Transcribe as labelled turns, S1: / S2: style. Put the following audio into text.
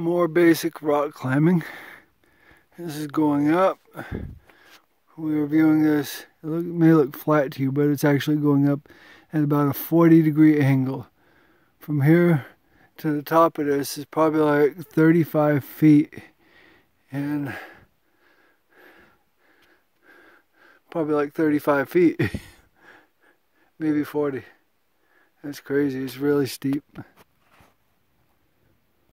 S1: more basic rock climbing. This is going up. We were viewing this. It, look, it may look flat to you, but it's actually going up at about a 40 degree angle. From here to the top of this is probably like 35 feet. And probably like 35 feet. Maybe 40. That's crazy. It's really steep.